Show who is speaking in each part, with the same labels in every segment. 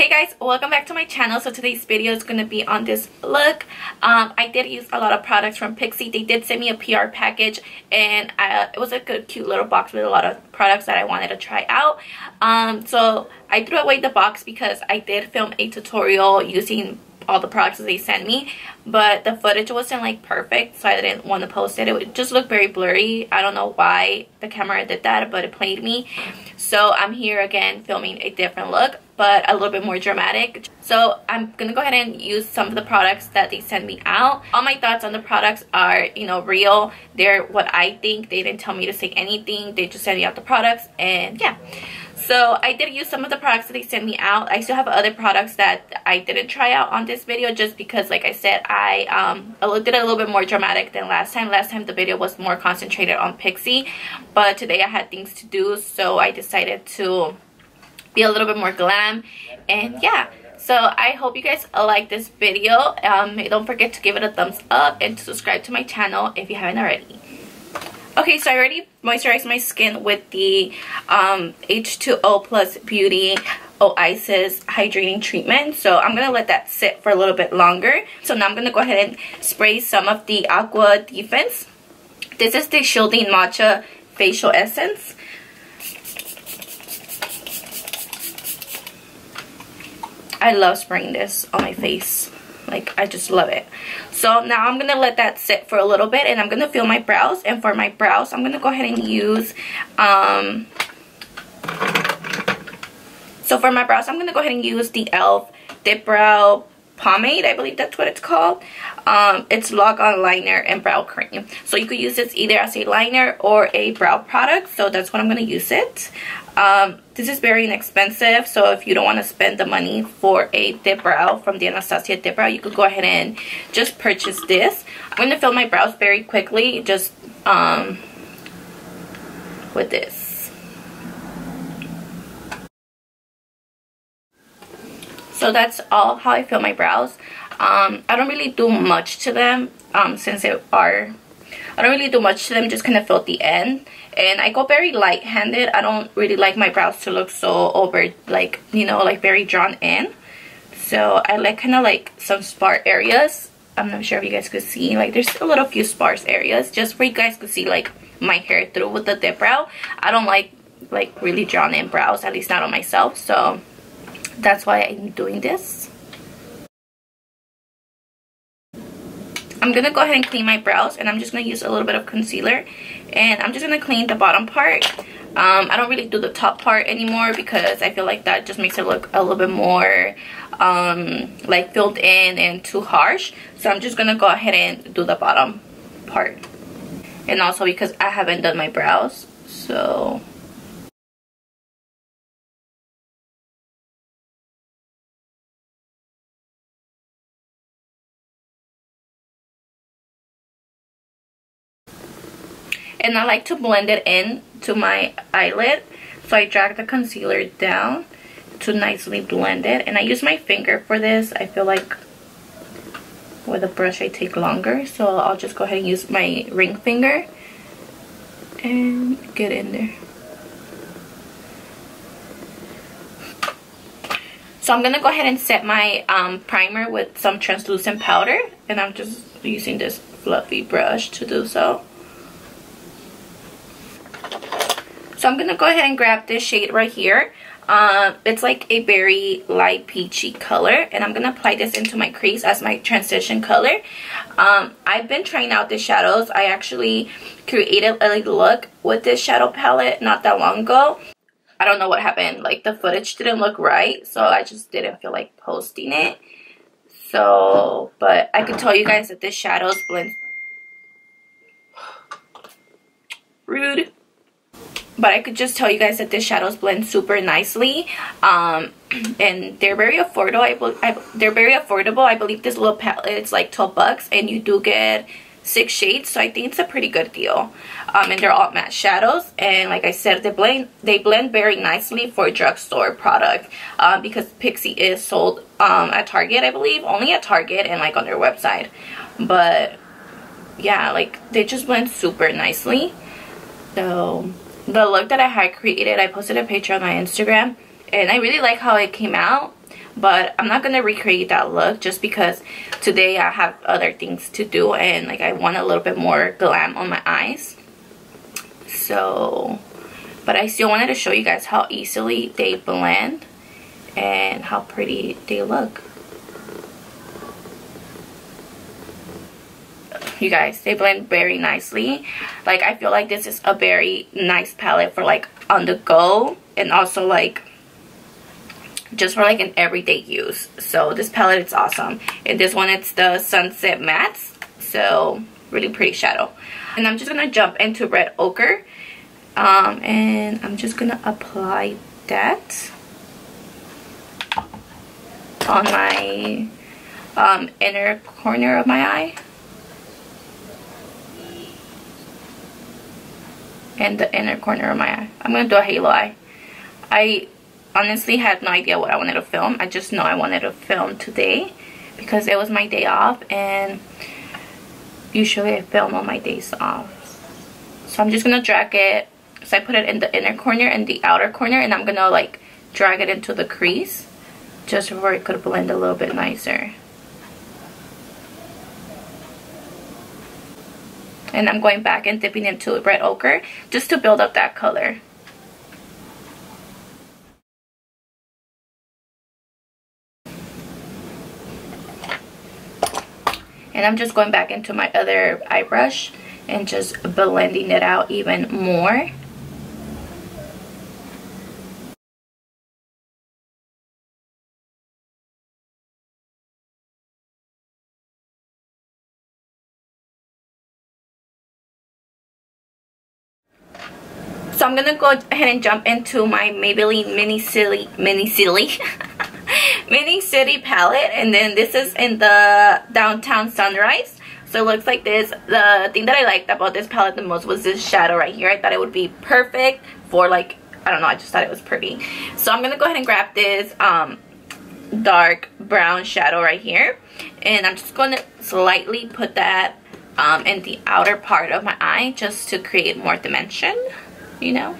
Speaker 1: Hey guys, welcome back to my channel. So today's video is going to be on this look. Um, I did use a lot of products from Pixi They did send me a PR package and I, it was a good cute little box with a lot of products that I wanted to try out. Um, so I threw away the box because I did film a tutorial using all the products that they sent me but the footage wasn't like perfect so i didn't want to post it. It would just look very blurry. I don't know why the camera did that but it played me. So i'm here again filming a different look but a little bit more dramatic. So i'm gonna go ahead and use some of the products that they sent me out. All my thoughts on the products are you know real. They're what i think. They didn't tell me to say anything. They just sent me out the products and yeah so i did use some of the products that they sent me out. I still have other products that i didn't try out on this video just because like i said i um did a little bit more dramatic than last time. Last time the video was more concentrated on Pixi, but today i had things to do so i decided to be a little bit more glam. And yeah. So i hope you guys like this video. Um don't forget to give it a thumbs up and to subscribe to my channel if you haven't already Okay, so I already moisturized my skin with the um, H2O Plus Beauty Oasis Hydrating Treatment. So I'm going to let that sit for a little bit longer. So now I'm going to go ahead and spray some of the Aqua Defense. This is the Shielding Matcha Facial Essence. I love spraying this on my face. Like, I just love it. So now I'm going to let that sit for a little bit and I'm going to fill my brows. And for my brows, I'm going to go ahead and use... Um, so for my brows, I'm going to go ahead and use the e.l.f. Dip Brow pomade i believe that's what it's called um, it's Lock-On liner and brow cream so you could use this either as a liner or a brow product so that's what i'm going to use it um, this is very inexpensive so if you don't want to spend the money for a dip brow from the anastasia dip brow you could go ahead and just purchase this. I'm going to fill my brows very quickly just um, with this. So that's all how I fill my brows. Um, I don't really do much to them um, since they are I don't really do much to them just kind of fill the end. And I go very light-handed. I don't really like my brows to look so over like you know like very drawn in. So I like kind of like some sparse areas. I'm not sure if you guys could see like there's a little few sparse areas just for you guys to see like my hair through with the dip brow. I don't like like really drawn in brows at least not on myself. So that's why I'm doing this. I'm going to go ahead and clean my brows and I'm just going to use a little bit of concealer and I'm just going to clean the bottom part. Um, I don't really do the top part anymore because I feel like that just makes it look a little bit more um, like filled in and too harsh. So I'm just going to go ahead and do the bottom part. And also because I haven't done my brows. So and I like to blend it in to my eyelid. So I drag the concealer down to nicely blend it. And I use my finger for this. I feel like with a brush I take longer. So I'll just go ahead and use my ring finger and get in there. So I'm gonna go ahead and set my um, primer with some translucent powder. And I'm just using this fluffy brush to do so So I'm going to go ahead and grab this shade right here. Uh, it's like a very light peachy color and I'm to apply this into my crease as my transition color. Um, I've been trying out the shadows. I actually created a look with this shadow palette not that long ago. I don't know what happened. Like the footage didn't look right so I just didn't feel like posting it. So, but I can tell you guys that this shadows blend rude but I could just tell you guys that the shadows blend super nicely um, and they're very affordable. I, I, they're very affordable. I believe this little palette is like 12 bucks and you do get six shades so I think it's a pretty good deal. Um, and they're all matte shadows and like I said they blend they blend very nicely for a drugstore product uh, because Pixi is sold um, at Target I believe only at Target and like on their website. But yeah like they just blend super nicely. So the look that I had created, I posted a picture on my Instagram and I really like how it came out. but i'm not gonna recreate that look just because today i have other things to do and like i want a little bit more glam on my eyes so but i still wanted to show you guys how easily they blend and how pretty they look you guys they blend very nicely. Like i feel like this is a very nice palette for like on the go and also like just for like an everyday use. So this palette is awesome. And this one it's the sunset mattes. So really pretty shadow. And i'm just gonna jump into red ochre. Um, and i'm just gonna apply that on my um, inner corner of my eye and the inner corner of my eye. I'm going to do a halo eye. I honestly had no idea what I wanted to film. I just know I wanted to film today because it was my day off and usually I film on my days off. So I'm just going to drag it. So I put it in the inner corner and the outer corner and I'm going to like drag it into the crease just for it could blend a little bit nicer. And I'm going back and dipping into red ochre just to build up that color. And I'm just going back into my other eye brush and just blending it out even more. I'm gonna go ahead and jump into my Maybelline Mini Silly Mini Silly Mini City palette, and then this is in the Downtown Sunrise. So it looks like this. The thing that I liked about this palette the most was this shadow right here. I thought it would be perfect for like I don't know. I just thought it was pretty. So I'm gonna go ahead and grab this um, dark brown shadow right here, and I'm just gonna slightly put that um, in the outer part of my eye just to create more dimension you know?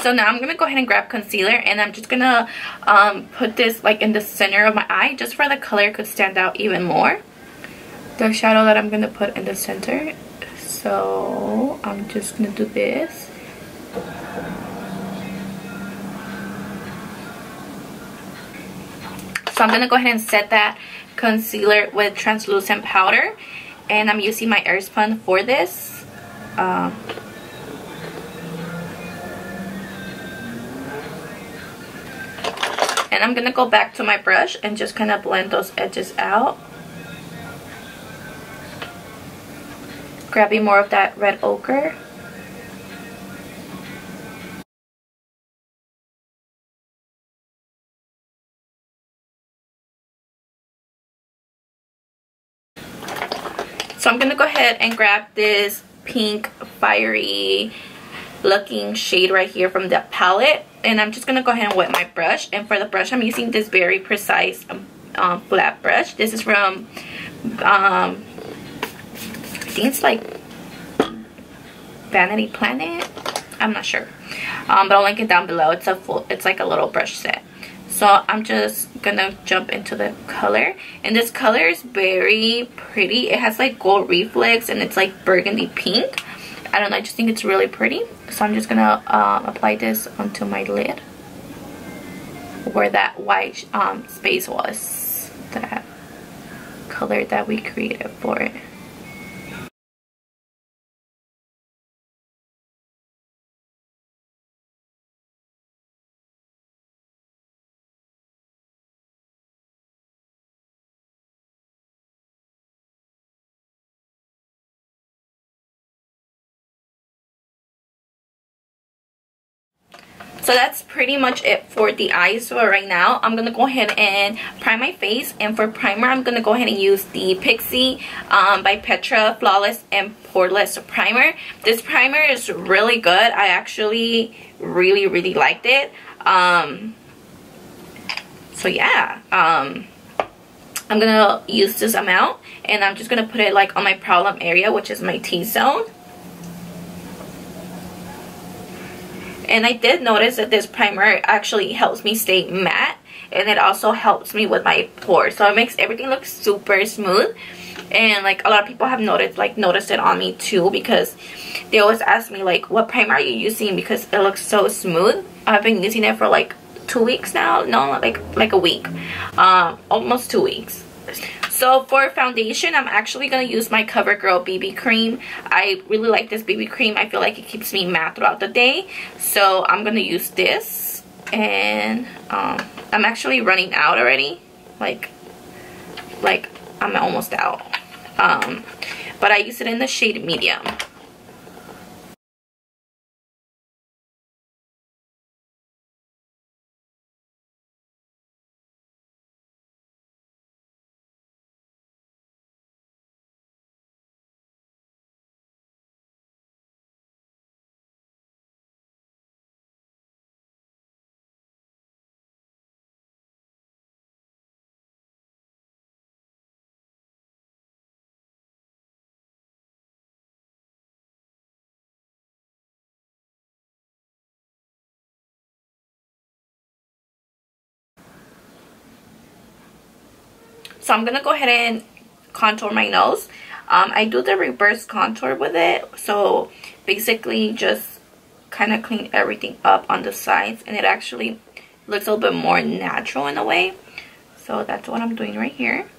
Speaker 1: so now I'm to go ahead and grab concealer and I'm just to um, put this like in the center of my eye just for the color could stand out even more. The shadow that I'm to put in the center so I'm just gonna do this. So I'm gonna go ahead and set that concealer with translucent powder and I'm using my Airspun for this. Um, and I'm gonna go back to my brush and just kind of blend those edges out grabbing more of that red ochre. So I'm going to go ahead and grab this pink fiery looking shade right here from the palette. And I'm just going to go ahead and wet my brush. And for the brush, I'm using this very precise um, flat brush. This is from um, it's like Vanity Planet. I'm not sure. Um, but I'll link it down below. It's a full, it's like a little brush set. So I'm just gonna jump into the color. And this color is very pretty. It has like gold reflex and it's like burgundy pink. I don't know, I just think it's really pretty. So I'm just gonna uh, apply this onto my lid. Where that white um, space was. That color that we created for it. So that's pretty much it for the eyes for right now. I'm gonna go ahead and prime my face and for primer i'm gonna go ahead and use the pixi um, by petra flawless and poreless primer. This primer is really good. I actually really really liked it. Um, so yeah, um, I'm gonna use this amount and I'm just gonna put it like on my problem area, which is my T-zone. And I did notice that this primer actually helps me stay matte and it also helps me with my pores. So it makes everything look super smooth. And like a lot of people have noticed like noticed it on me too because they always ask me like what primer are you using because it looks so smooth. I've been using it for like two weeks now. No, like like a week. Um, almost two weeks. So for foundation, I'm actually going to use my CoverGirl BB cream. I really like this BB cream. I feel like it keeps me matte throughout the day. So I'm going to use this. And um, I'm actually running out already. Like, like I'm almost out. Um, but I use it in the shade medium. So I'm going to go ahead and contour my nose. Um, I do the reverse contour with it. So basically just kind of clean everything up on the sides. And it actually looks a little bit more natural in a way. So that's what I'm doing right here.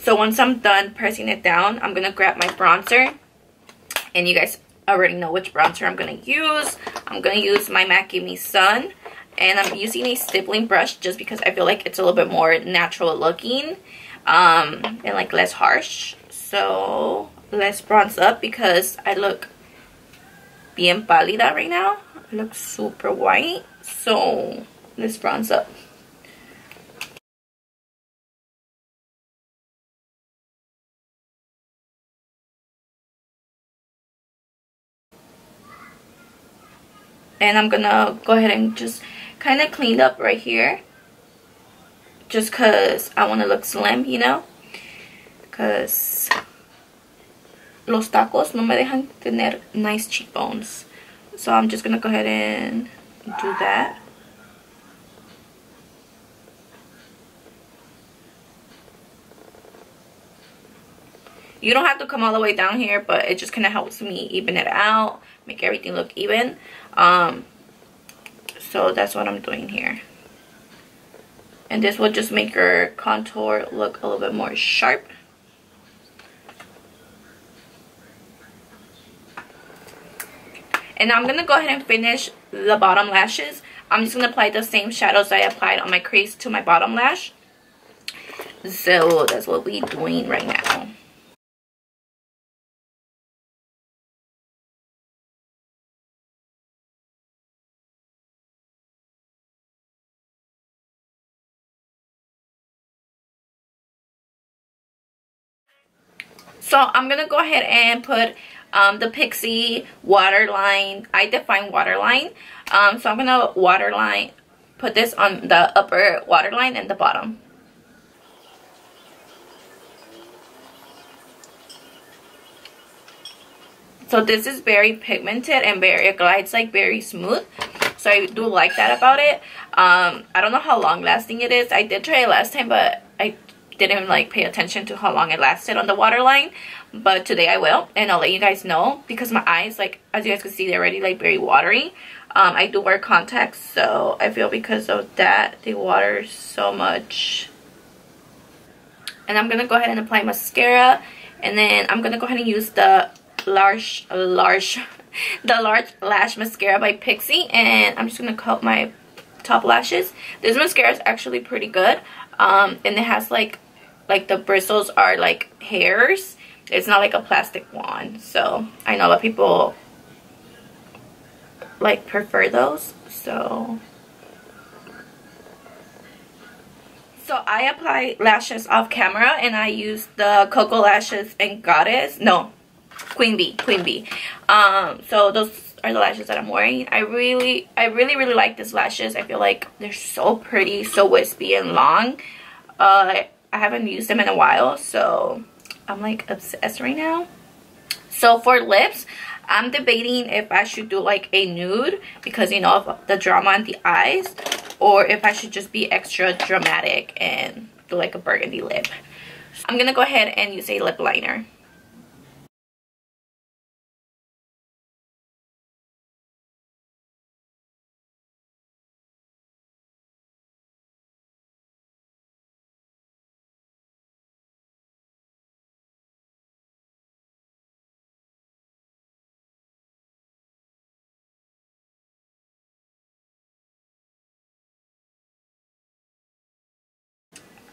Speaker 1: So once I'm done pressing it down, I'm going to grab my bronzer. And you guys already know which bronzer I'm going to use. I'm going to use my MAC Give Me Sun and I'm using a stippling brush just because I feel like it's a little bit more natural looking um, and like less harsh. So let's bronze up because I look bien pálida right now. I look super white. So let's bronze up. And I'm gonna go ahead and just kind of cleaned up right here just because I want to look slim, you know, because los tacos no me dejan tener nice cheekbones. So I'm just going to go ahead and do that. You don't have to come all the way down here, but it just kind of helps me even it out, make everything look even. Um, so that's what I'm doing here. And this will just make your contour look a little bit more sharp. And I'm going to go ahead and finish the bottom lashes. I'm just going to apply the same shadows I applied on my crease to my bottom lash. So that's what we're doing right now. So I'm going to go ahead and put um, the Pixi waterline. I define waterline. Um, so I'm going to waterline, put this on the upper waterline and the bottom. So this is very pigmented and very, it glides like very smooth. So I do like that about it. Um, I don't know how long lasting it is. I did try it last time, but I didn't like pay attention to how long it lasted on the waterline but today I will and I'll let you guys know because my eyes like as you guys can see they're already like very watery. Um, I do wear contacts so I feel because of that they water so much. And I'm gonna go ahead and apply mascara and then I'm gonna go ahead and use the large large the large lash mascara by Pixi and I'm just gonna coat my top lashes. This mascara is actually pretty good um, and it has like like the bristles are like hairs it's not like a plastic wand so i know a lot of people like prefer those so so i apply lashes off camera and i use the Koko lashes and goddess no queen bee queen bee um so those are the lashes that I'm wearing. I really, I really, really like these lashes. I feel like they're so pretty, so wispy and long. Uh, I haven't used them in a while, so I'm like obsessed right now. So for lips, I'm debating if I should do like a nude because you know of the drama on the eyes or if I should just be extra dramatic and do like a burgundy lip. I'm gonna go ahead and use a lip liner.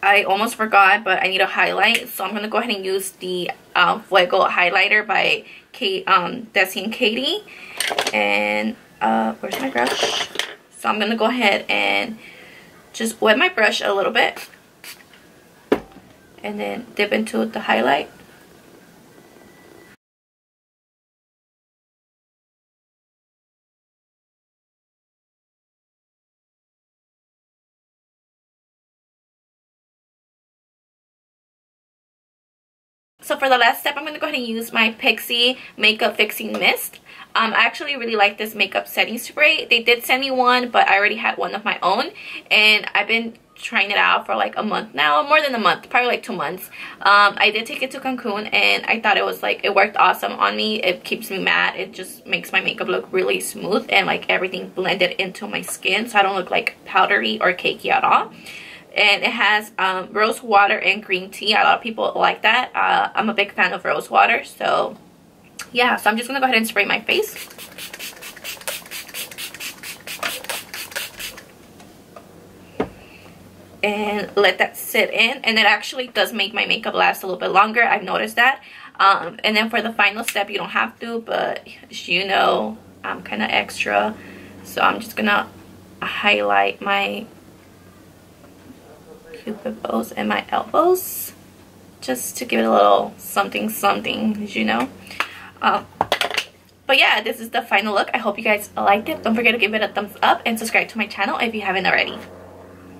Speaker 1: I almost forgot, but I need a highlight. So I'm going to go ahead and use the uh, Fuego highlighter by Kate, um, Desi and Katie. And uh, where's my brush? So I'm going to go ahead and just wet my brush a little bit. And then dip into the highlight. For the last step, I'm going to go ahead and use my Pixi Makeup Fixing Mist. Um, I actually really like this makeup setting spray. They did send me one, but I already had one of my own. And I've been trying it out for like a month now more than a month probably like two months um, i did take it to cancun and i thought it was like it worked awesome on me it keeps me matte it just makes my makeup look really smooth and like everything blended into my skin so i don't look like powdery or cakey at all and it has um, rose water and green tea. A lot of people like that. Uh, I'm a big fan of rose water, so yeah. So I'm just gonna go ahead and spray my face. And let that sit in. And it actually does make my makeup last a little bit longer. I've noticed that. Um, and then for the final step, you don't have to, but you know, I'm kind of extra. So I'm just gonna highlight my cupid bows and my elbows just to give it a little something something you know. Um, but yeah this is the final look. I hope you guys liked it. Don't forget to give it a thumbs up and subscribe to my channel if you haven't already